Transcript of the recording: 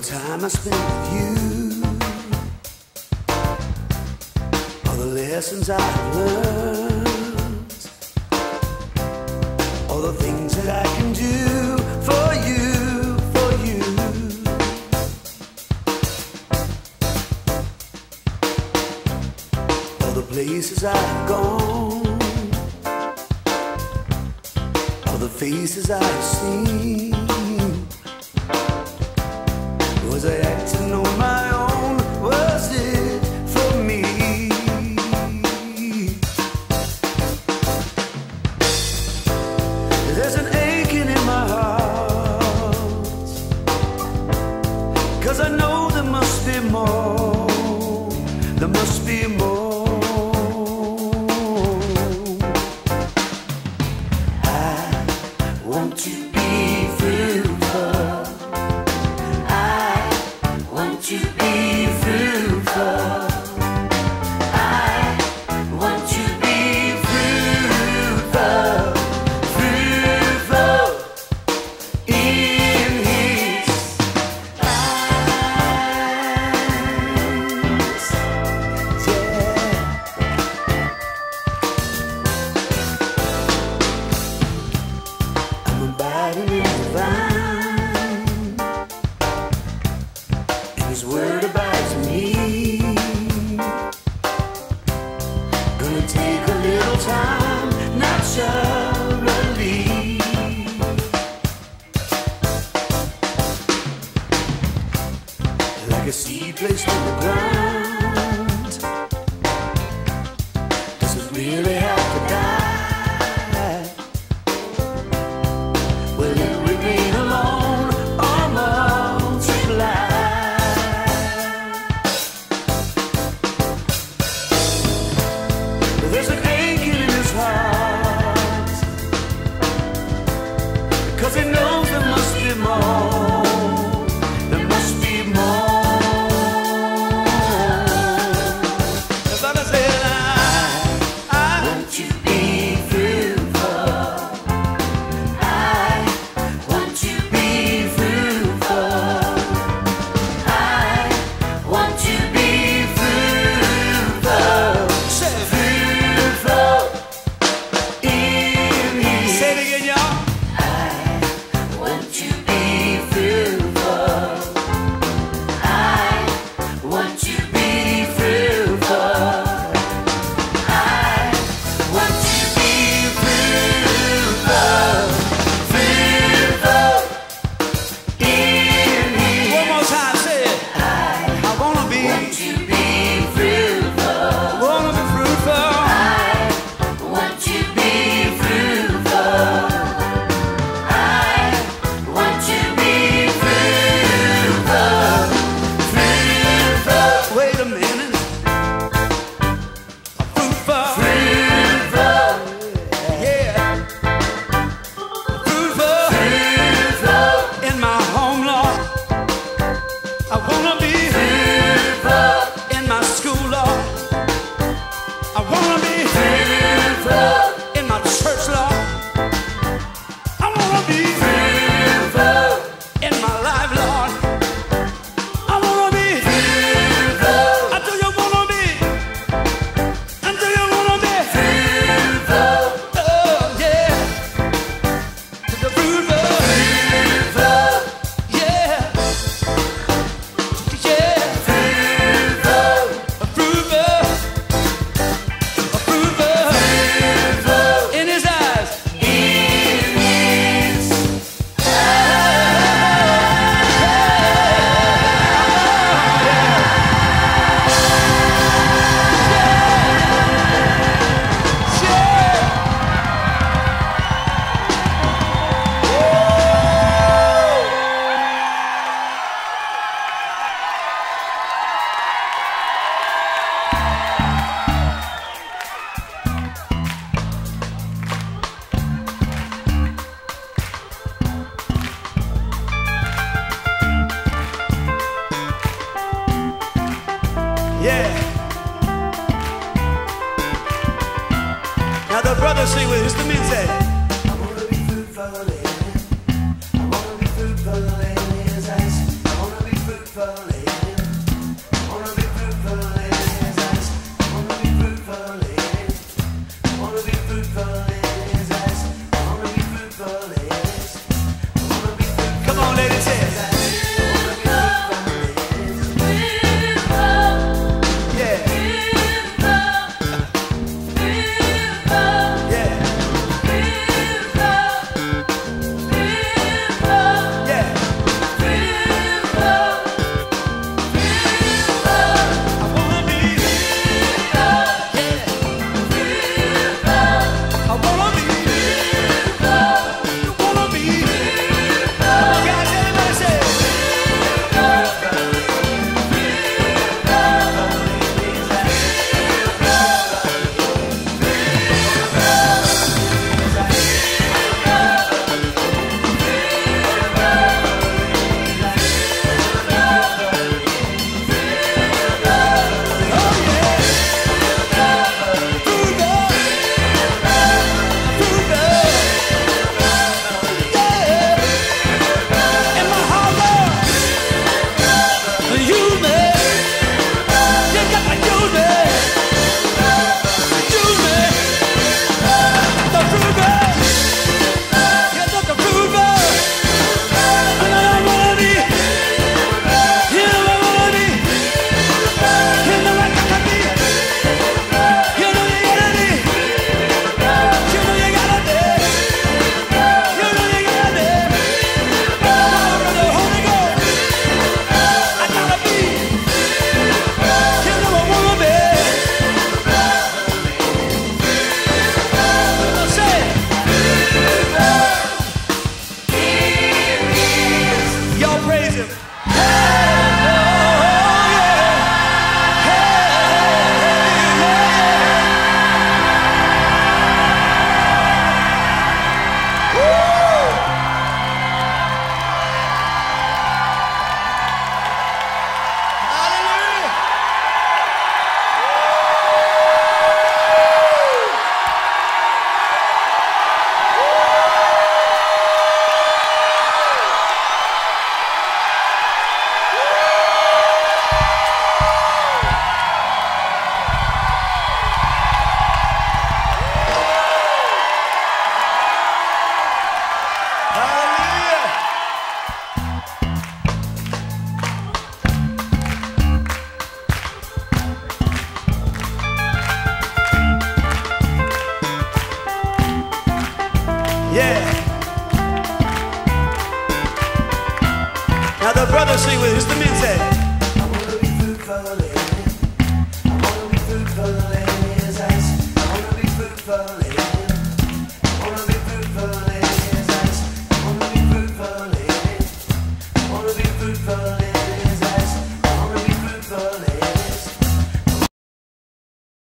the time I spent with you, all the lessons I've learned, all the things that I can do for you, for you. All the places I've gone, all the faces I've seen. Cause I know there must be more. There must be more. Now the brothers sing with his music. Yeah. The brothers sing with us. The. I wanna be food for the. I wanna be food for the.